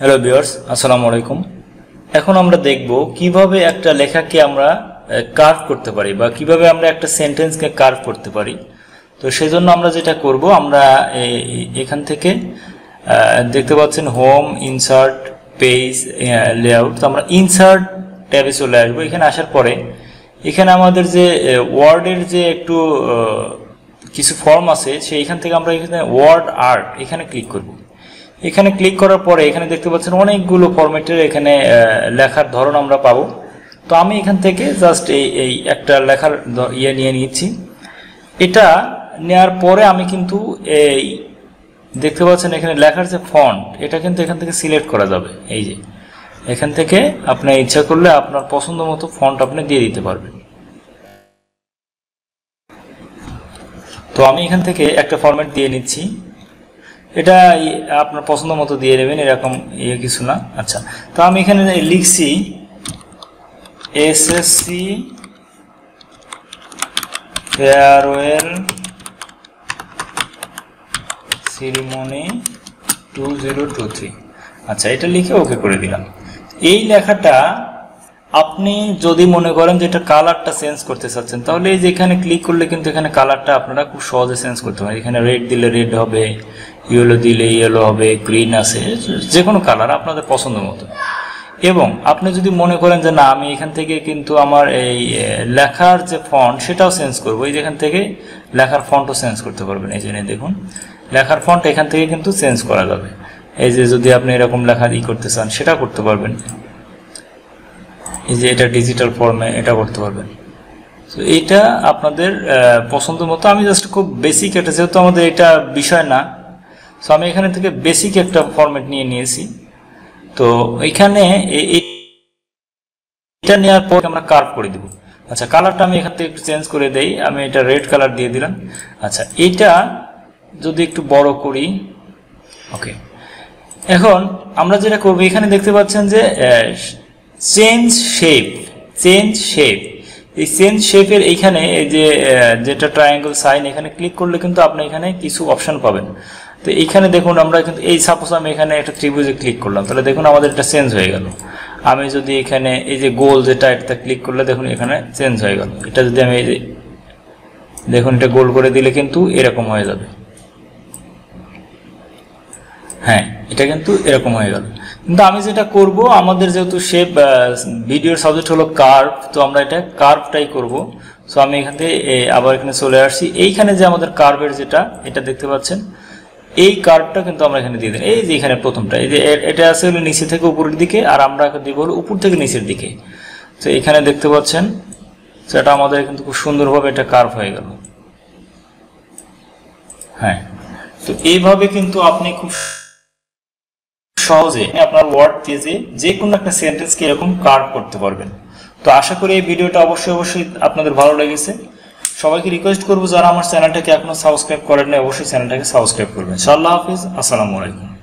Hello বিয়ার্স আসসালামু আলাইকুম এখন আমরা দেখব কীভাবে একটা লেখাকে আমরা কার্ভ করতে পারি বা কীভাবে আমরা একটা সেন্টেন্সকে কার্ভ করতে পারি। তো সেজন্য আমরা যেটা করব, আমরা এখান থেকে দেখতে পাচ্ছেন হোম ইনসার্ট পেজ লেআউট তো আমরা ইনসার্ট ট্যাবে চলে আসব। এখানে আসার পরে, এখানে আমাদের যে ওয়ার্ডের যে একটু কিছু ফর্ম আছে সেইখান থেকে আমরা এখানে ওয়ার্ড আর্ট এখানে ক্লিক করব। এখানে ক্লিক করার পরে এখানে দেখতে পাচ্ছেন অনেকগুলো ফরম্যাটের এখানে লেখার ধরন আমরা পাবো। তো আমি এখান থেকে জাস্ট এই এই একটা লেখার ইয়ে নিয়ে নিচ্ছি। এটা নেয়ার পরে আমি কিন্তু এই দেখতে পাচ্ছেন এখানে লেখার যে ফন্ট এটা কিন্তু এখান থেকে সিলেক্ট করা যাবে। এই যে, এখান থেকে আপনার ইচ্ছা করলে আপনার পছন্দ মতো ফন্ট আপনি দিয়ে দিতে পারবেন। তো আমি এখান থেকে একটা ফরম্যাট দিয়ে নিচ্ছি। এটা আপনার পছন্দ মতো দিয়ে নেবেন এরকম ইয়ে কিছু না। আচ্ছা তো আমি এখানে লিখছি SSC farewell ceremony two zero two three আচ্ছা এটা লিখে ওকে করে দিলাম। এই লেখাটা আপনি যদি মনে করেন যে এটা কালারটা চেঞ্জ করতে চাচ্ছেন, তাহলে এই যে এখানে ক্লিক করলে কিন্তু এখানে কালারটা আপনারা খুব সহজে চেঞ্জ করতে পারেন। এখানে রেড দিলে রেড হবে ইয়েলো দিলে ইয়েলো হবে গ্রিন আছে, যে কোনো কালার আপনাদের পছন্দ মতো। এবং আপনি যদি মনে করেন যে না, আমি এখান থেকে কিন্তু আমার এই লেখার যে ফন্ট সেটাও চেঞ্জ করব, এই যেখান থেকে লেখার ফন্টও চেঞ্জ করতে পারবেন। এই জন্য দেখুন, লেখার ফন্ট এখান থেকে কিন্তু চেঞ্জ করা যাবে। এই যে যদি আপনি এরকম লেখা ই করতে চান সেটা করতে পারবেন। এই যে এটা ডিজিটাল ফর্মে এটা করতে পারবেন। তো এটা আপনাদের পছন্দ মতো। আমি জাস্ট খুব বেসিক একটা, যেহেতু আমাদের এটা বিষয় না তো আমি এখানে থেকে বেসিক একটা ফরম্যাট নিয়ে নিয়েছি। তো এখানে এটা নেওয়ার পর আমরা কার্ভ করে দেব। আচ্ছা কালারটা আমি এখান থেকে একটু চেঞ্জ করে দেই। আমি এটা রেড কালার দিয়ে দিলাম। আচ্ছা এটা যদি একটু বড় করি ওকে এখন আমরা যেটা করব, এখানে দেখতে পাচ্ছেন যে চেঞ্জ শেপ চেঞ্জ শেপ। এই চেঞ্জ শেপের এইখানে এই যে যেটা ট্রায়াঙ্গেল সাইন এখানে ক্লিক করলে কিন্তু আপনি এখানে কিছু অপশন পাবেন। তো এইখানে দেখুন, আমরা কিন্তু, এই সাপোজ আমি এখানে একটা ত্রিভুজে ক্লিক করলাম, তাহলে দেখুন আমাদের এটা চেঞ্জ হয়ে গেল। আমি যদি এখানে এই যে গোল যেটা, এটা ক্লিক করলে দেখুন এখানে চেঞ্জ হয়ে গেল। এটা যদি আমি দেখুন এটা গোল করে দিলে কিন্তু এরকম হয়ে যাবে। হ্যাঁ। এটা কিন্তু এরকম হয়ে গেল। কিন্তু আমি যেটা করব, আমাদের যেহেতু শেপ ভিডিওর সাবজেক্ট হলো কার্ভ তো আমরা এটা কার্ভটাই করব। সো আমি এখান থেকে আবার এখানে চলে আসছি। এইখানে যে আমাদের কার্ভের যেটা, এটা দেখতে পাচ্ছেন। এই কার্ভটা কিন্তু আমরা এখানে দিয়ে দিই এই যে এখানে প্রথমটা, এই যে এটা আছে হলো নিচে থেকে উপরের দিকে, আর আমরা এখন দিব হলো উপর থেকে নিচের দিকে। তো এখানে দেখতে পাচ্ছেন সেটা আমাদের কিন্তু খুব সুন্দরভাবে এটা কার্ভ হয়ে গেল। হ্যাঁ। তো এইভাবে কিন্তু আপনি খুব সহজে আপনার ওয়ার্ড পেজে যে কোনো একটা সেন্টেন্সকে এরকম কার্ভ করতে পারবেন। তো আশা করি এই ভিডিওটা অবশ্যই অবশ্যই আপনাদের ভালো লেগেছে। সবাইকে রিকোয়েস্ট করব, যারা আমার চ্যানেলটাকে এখনও সাবস্ক্রাইব করেন না অবশ্যই চ্যানেলটাকে সাবস্ক্রাইব করবেন। আল্লাহ হাফিজ, আসসালামু আলাইকুম।